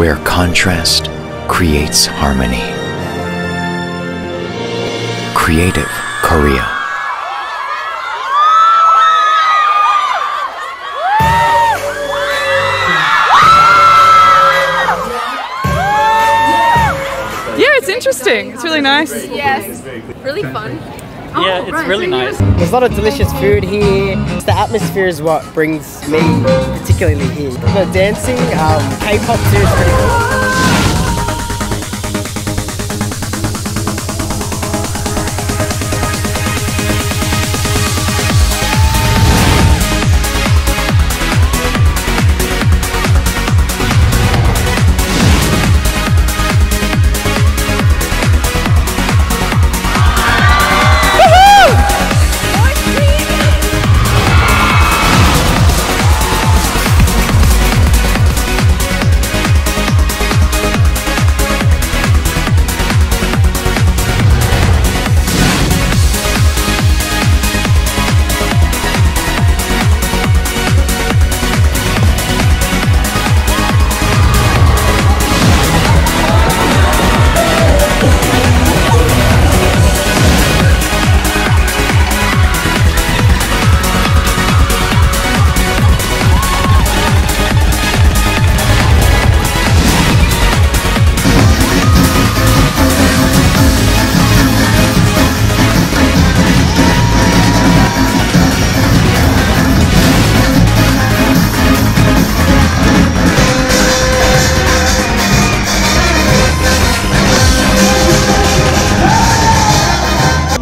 Where contrast creates harmony. Creative Korea. Yeah, it's interesting. It's really nice. Yes. Really fun. Yeah, it's really nice. There's a lot of delicious food here. The atmosphere is what brings me particularly here. The dancing, um, K-pop too is pretty cool.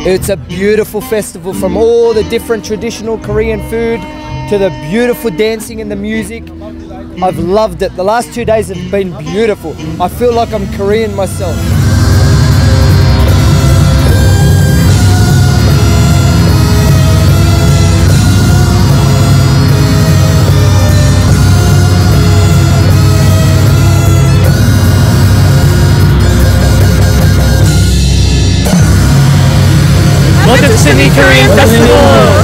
It's a beautiful festival from all the different traditional Korean food to the beautiful dancing and the music. I've loved it. The last two days have been beautiful. I feel like I'm Korean myself. Korean Festival!